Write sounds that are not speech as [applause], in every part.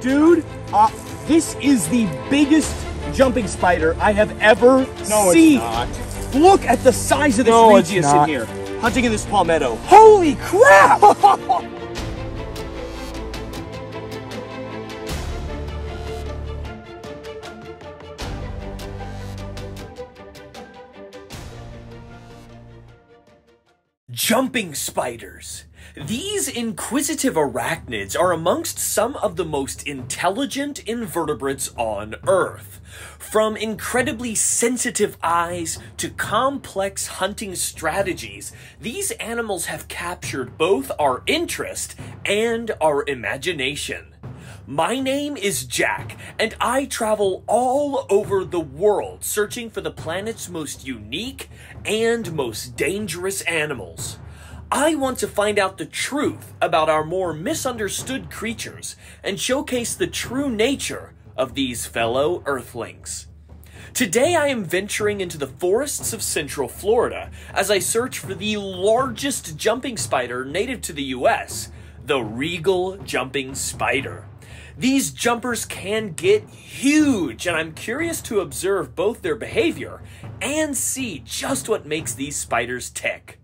Dude, uh, this is the biggest jumping spider I have ever No, seen. it's not. Look at the size of this No, Regius in here. Hunting in this palmetto. Holy crap! [laughs] Jumping spiders. These inquisitive arachnids are amongst some of the most intelligent invertebrates on Earth. From incredibly sensitive eyes to complex hunting strategies, these animals have captured both our interest and our imagination. My name is Jack, and I travel all over the world searching for the planet's most unique and most dangerous animals. I want to find out the truth about our more misunderstood creatures and showcase the true nature of these fellow Earthlings. Today I am venturing into the forests of central Florida as I search for the largest jumping spider native to the US, the regal jumping spider. These jumpers can get huge, and I'm curious to observe both their behavior and see just what makes these spiders tick.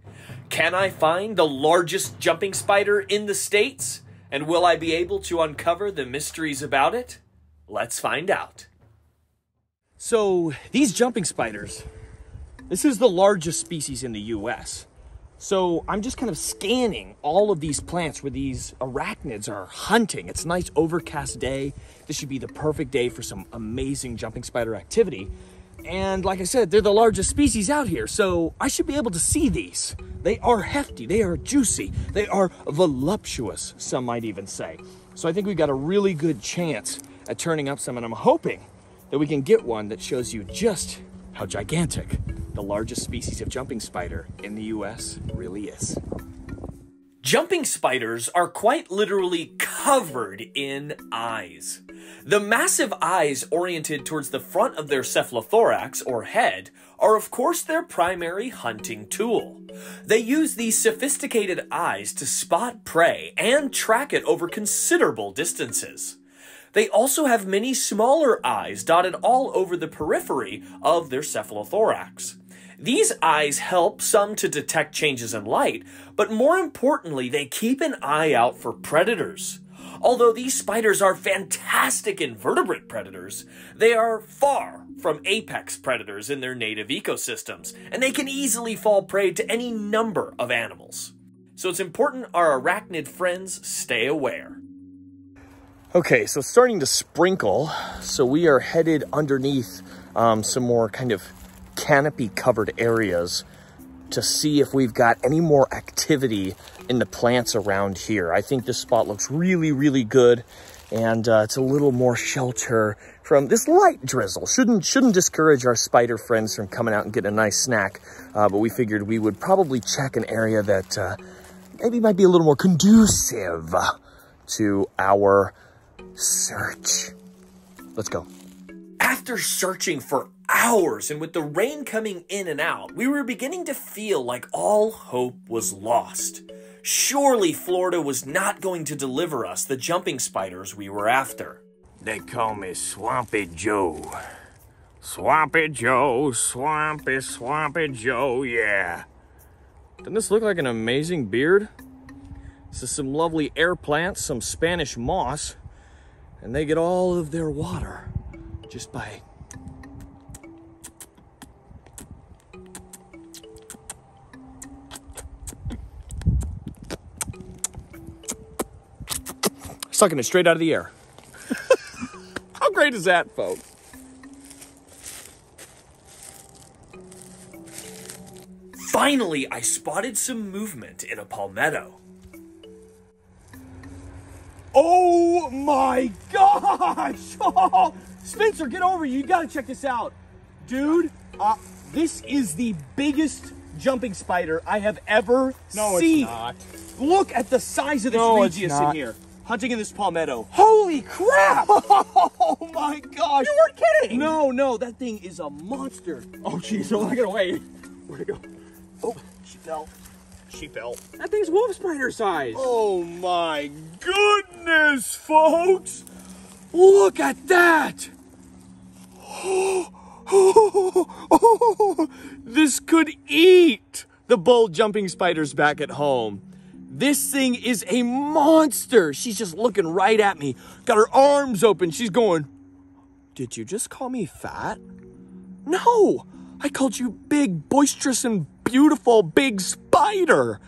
Can I find the largest jumping spider in the States? And will I be able to uncover the mysteries about it? Let's find out. So, these jumping spiders, this is the largest species in the US. So, I'm just kind of scanning all of these plants where these arachnids are hunting. It's a nice overcast day. This should be the perfect day for some amazing jumping spider activity. And like I said, they're the largest species out here, so I should be able to see these. They are hefty, they are juicy, they are voluptuous, some might even say. So I think we've got a really good chance at turning up some, and I'm hoping that we can get one that shows you just how gigantic the largest species of jumping spider in the US really is. Jumping spiders are quite literally covered in eyes. The massive eyes oriented towards the front of their cephalothorax or head are of course their primary hunting tool. They use these sophisticated eyes to spot prey and track it over considerable distances. They also have many smaller eyes dotted all over the periphery of their cephalothorax. These eyes help some to detect changes in light, but more importantly, they keep an eye out for predators. Although these spiders are fantastic invertebrate predators, they are far from apex predators in their native ecosystems, and they can easily fall prey to any number of animals. So it's important our arachnid friends stay aware. Okay, so it's starting to sprinkle. So we are headed underneath um, some more kind of canopy covered areas to see if we've got any more activity in the plants around here. I think this spot looks really, really good and uh, it's a little more shelter from this light drizzle. Shouldn't shouldn't discourage our spider friends from coming out and getting a nice snack, uh, but we figured we would probably check an area that uh, maybe might be a little more conducive to our search. Let's go. After searching for hours and with the rain coming in and out, we were beginning to feel like all hope was lost. Surely Florida was not going to deliver us the jumping spiders we were after. They call me Swampy Joe. Swampy Joe, Swampy, Swampy Joe, yeah. Doesn't this look like an amazing beard? This is some lovely air plants, some Spanish moss, and they get all of their water just by sucking it straight out of the air. [laughs] How great is that, folks? Finally, I spotted some movement in a palmetto. Oh my gosh! [laughs] Oh, Spencer, get over. Here. You gotta check this out. Dude, uh, this is the biggest jumping spider I have ever No, seen. it's not. Look at the size of this No, Regius in here. Hunting in this palmetto. Holy crap! [laughs] Oh my gosh! You weren't kidding. No, no, that thing is a monster. Oh, jeez, don't get away. Where'd it go? Oh, she fell. She fell. That thing's wolf spider size. Oh my goodness, folks! Look at that! [gasps] this could eat the bold jumping spiders back at home. This thing is a monster. She's just looking right at me. Got her arms open. She's going, Did you just call me fat? No, I called you big, boisterous, and beautiful big spider.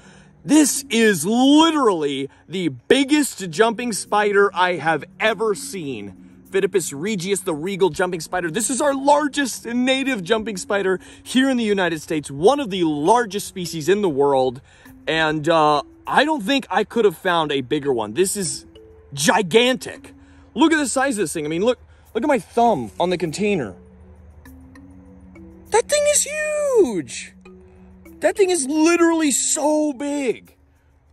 This is literally the biggest jumping spider I have ever seen. Phidippus regius, the regal jumping spider. This is our largest native jumping spider here in the United States, one of the largest species in the world. And uh, I don't think I could have found a bigger one. This is gigantic. Look at the size of this thing. I mean, look, look at my thumb on the container. That thing is huge. That thing is literally so big.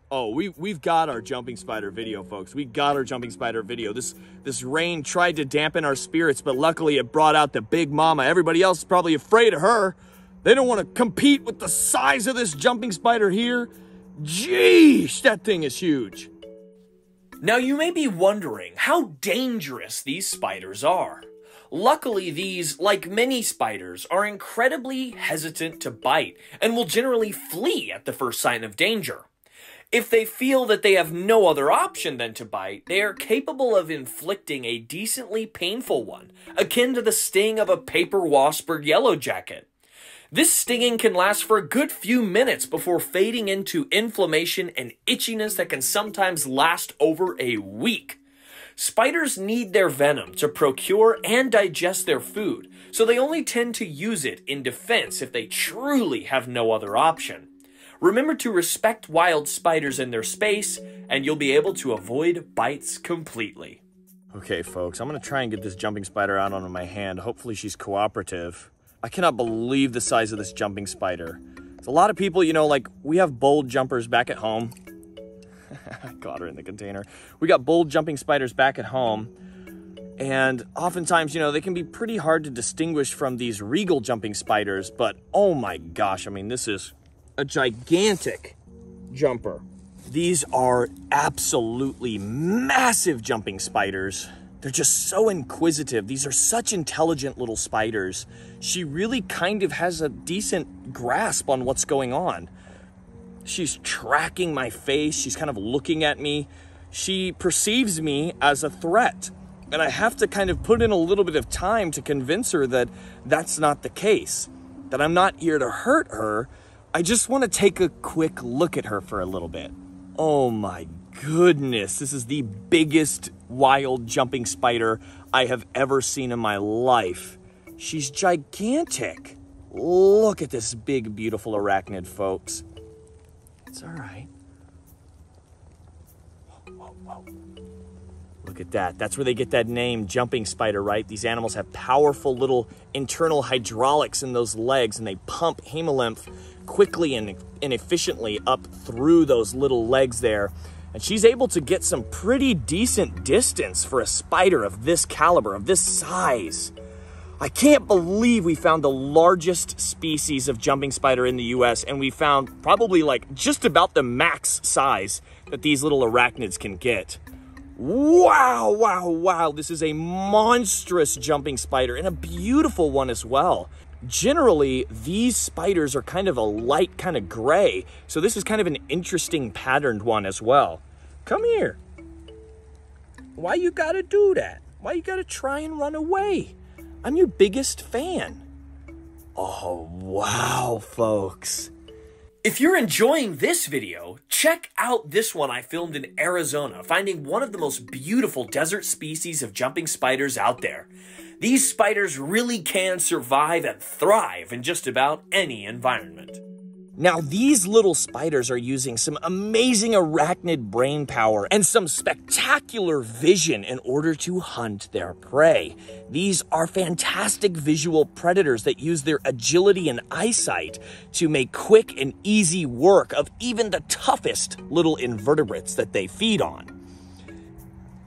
Oh, we, we've got our jumping spider video, folks. We got our jumping spider video. This, this rain tried to dampen our spirits, but luckily it brought out the big mama. Everybody else is probably afraid of her. They don't want to compete with the size of this jumping spider here. Jeez, that thing is huge. Now you may be wondering how dangerous these spiders are. Luckily, these, like many spiders, are incredibly hesitant to bite and will generally flee at the first sign of danger. If they feel that they have no other option than to bite, they are capable of inflicting a decently painful one, akin to the sting of a paper wasp or yellow jacket. This stinging can last for a good few minutes before fading into inflammation and itchiness that can sometimes last over a week. Spiders need their venom to procure and digest their food, so they only tend to use it in defense if they truly have no other option. Remember to respect wild spiders in their space, and you'll be able to avoid bites completely. Okay, folks, I'm gonna try and get this jumping spider out onto my hand. Hopefully she's cooperative. I cannot believe the size of this jumping spider. There's a lot of people, you know, like we have bold jumpers back at home. I [laughs] got her in the container. We got bold jumping spiders back at home. And oftentimes, you know, they can be pretty hard to distinguish from these regal jumping spiders, but oh my gosh, I mean, this is a gigantic jumper. These are absolutely massive jumping spiders. They're just so inquisitive. These are such intelligent little spiders. She really kind of has a decent grasp on what's going on. She's tracking my face. She's kind of looking at me. She perceives me as a threat. And I have to kind of put in a little bit of time to convince her that that's not the case, that I'm not here to hurt her. I just want to take a quick look at her for a little bit. Oh my goodness, this is the biggest wild jumping spider I have ever seen in my life. She's gigantic. Look at this big, beautiful arachnid, folks. It's all right. Whoa, whoa, whoa. Look at that. That's where they get that name, jumping spider, right? These animals have powerful little internal hydraulics in those legs, and they pump hemolymph quickly and, and efficiently up through those little legs there. And she's able to get some pretty decent distance for a spider of this caliber, of this size. I can't believe we found the largest species of jumping spider in the US, and we found probably like just about the max size that these little arachnids can get. Wow, wow, wow. This is a monstrous jumping spider and a beautiful one as well. Generally, these spiders are kind of a light kind of gray, so this is kind of an interesting patterned one as well. Come here. Why you gotta do that? Why you gotta try and run away? I'm your biggest fan. Oh, wow, folks. If you're enjoying this video, check out this one I filmed in Arizona, finding one of the most beautiful desert species of jumping spiders out there. These spiders really can survive and thrive in just about any environment. Now, these little spiders are using some amazing arachnid brain power and some spectacular vision in order to hunt their prey. These are fantastic visual predators that use their agility and eyesight to make quick and easy work of even the toughest little invertebrates that they feed on.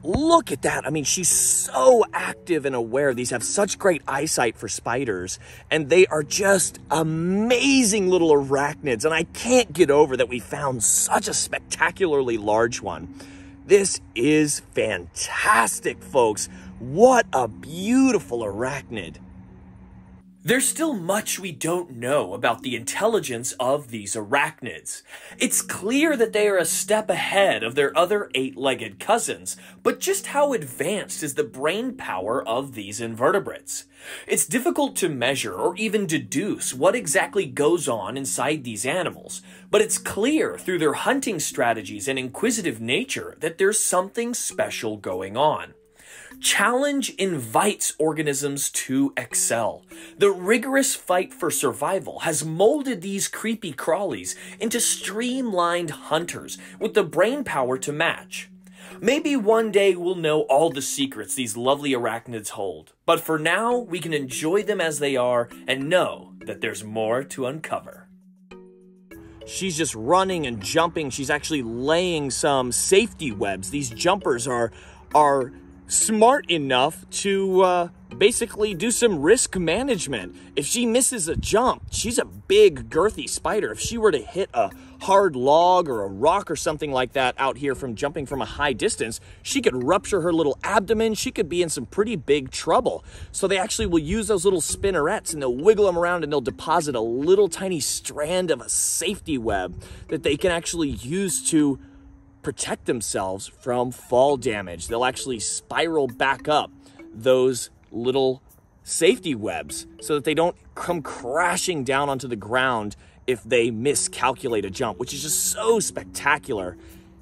Look at that. I mean, she's so active and aware. These have such great eyesight for spiders, and they are just amazing little arachnids. And I can't get over that we found such a spectacularly large one. This is fantastic, folks. What a beautiful arachnid. There's still much we don't know about the intelligence of these arachnids. It's clear that they are a step ahead of their other eight-legged cousins, but just how advanced is the brain power of these invertebrates? It's difficult to measure or even deduce what exactly goes on inside these animals, but it's clear through their hunting strategies and inquisitive nature that there's something special going on. Challenge invites organisms to excel. The rigorous fight for survival has molded these creepy crawlies into streamlined hunters with the brain power to match. Maybe one day we'll know all the secrets these lovely arachnids hold, but for now we can enjoy them as they are and know that there's more to uncover. She's just running and jumping. She's actually laying some safety webs. These jumpers are are smart enough to uh, basically do some risk management. If she misses a jump, she's a big, girthy spider. If she were to hit a hard log or a rock or something like that out here from jumping from a high distance, she could rupture her little abdomen. She could be in some pretty big trouble. So they actually will use those little spinnerets and they'll wiggle them around and they'll deposit a little tiny strand of a safety web that they can actually use to protect themselves from fall damage. They'll actually spiral back up those little safety webs so that they don't come crashing down onto the ground if they miscalculate a jump, which is just so spectacular.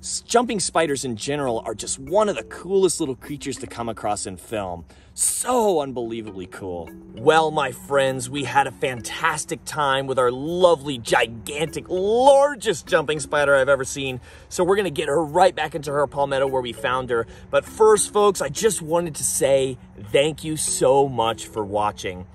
Jumping spiders in general are just one of the coolest little creatures to come across in film. So unbelievably cool. Well, my friends, we had a fantastic time with our lovely, gigantic, largest jumping spider I've ever seen. So we're gonna get her right back into her palmetto where we found her. But first, folks, I just wanted to say thank you so much for watching.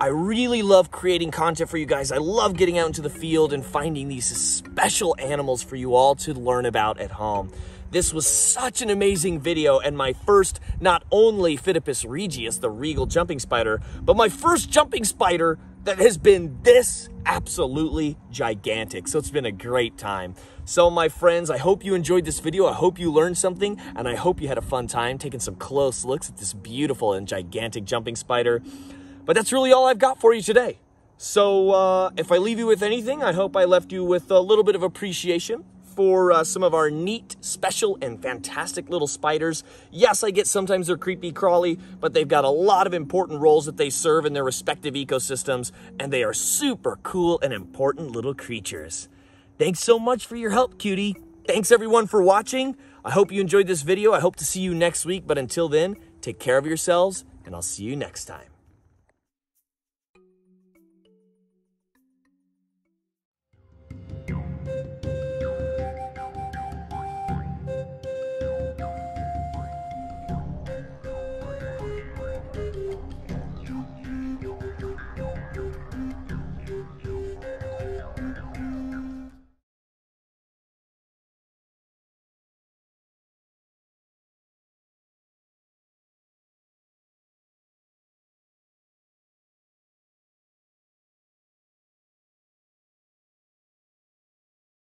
I really love creating content for you guys. I love getting out into the field and finding these special animals for you all to learn about at home. This was such an amazing video and my first, not only Phidippus regius, the regal jumping spider, but my first jumping spider that has been this absolutely gigantic. So it's been a great time. So my friends, I hope you enjoyed this video. I hope you learned something and I hope you had a fun time taking some close looks at this beautiful and gigantic jumping spider. But that's really all I've got for you today. So uh, if I leave you with anything, I hope I left you with a little bit of appreciation for uh, some of our neat, special, and fantastic little spiders. Yes, I get sometimes they're creepy crawly, but they've got a lot of important roles that they serve in their respective ecosystems, and they are super cool and important little creatures. Thanks so much for your help, cutie. Thanks everyone for watching. I hope you enjoyed this video. I hope to see you next week, but until then, take care of yourselves, and I'll see you next time.